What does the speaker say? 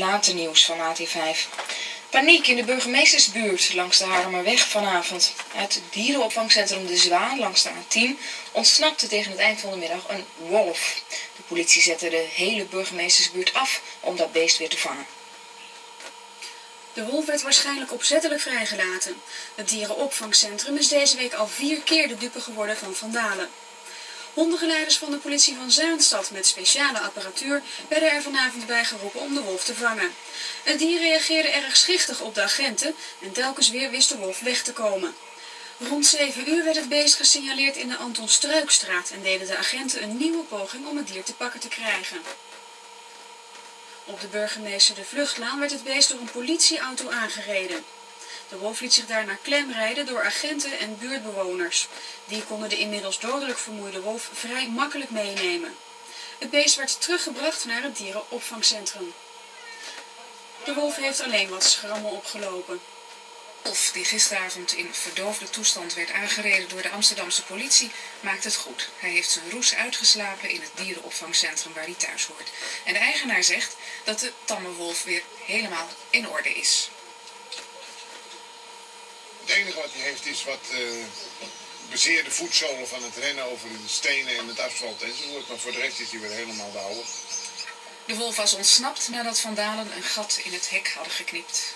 Later nieuws van AT5. Paniek in de burgemeestersbuurt langs de Haarlemmerweg vanavond. Uit het dierenopvangcentrum De Zwaan langs de A10 ontsnapte tegen het eind van de middag een wolf. De politie zette de hele burgemeestersbuurt af om dat beest weer te vangen. De wolf werd waarschijnlijk opzettelijk vrijgelaten. Het dierenopvangcentrum is deze week al vier keer de dupe geworden van vandalen. Hondengeleiders van de politie van Zaanstad met speciale apparatuur werden er vanavond bij geroepen om de wolf te vangen. Het dier reageerde erg schichtig op de agenten en telkens weer wist de wolf weg te komen. Rond 7 uur werd het beest gesignaleerd in de Anton Struikstraat en deden de agenten een nieuwe poging om het dier te pakken te krijgen. Op de burgemeester de Vluchtlaan werd het beest door een politieauto aangereden. De wolf liet zich daarna klemrijden door agenten en buurtbewoners. Die konden de inmiddels dodelijk vermoeide wolf vrij makkelijk meenemen. Het beest werd teruggebracht naar het dierenopvangcentrum. De wolf heeft alleen wat schrammel opgelopen. Wolf, die gisteravond in verdoofde toestand werd aangereden door de Amsterdamse politie, maakt het goed. Hij heeft zijn roes uitgeslapen in het dierenopvangcentrum waar hij thuis hoort. En de eigenaar zegt dat de tamme wolf weer helemaal in orde is. Enige wat hij heeft is wat uh, bezeerde voetzolen van het rennen over de stenen en het asfalt enzovoort. Maar voor de rest is hij weer helemaal de oude. De wolf was ontsnapt nadat vandalen een gat in het hek hadden geknipt.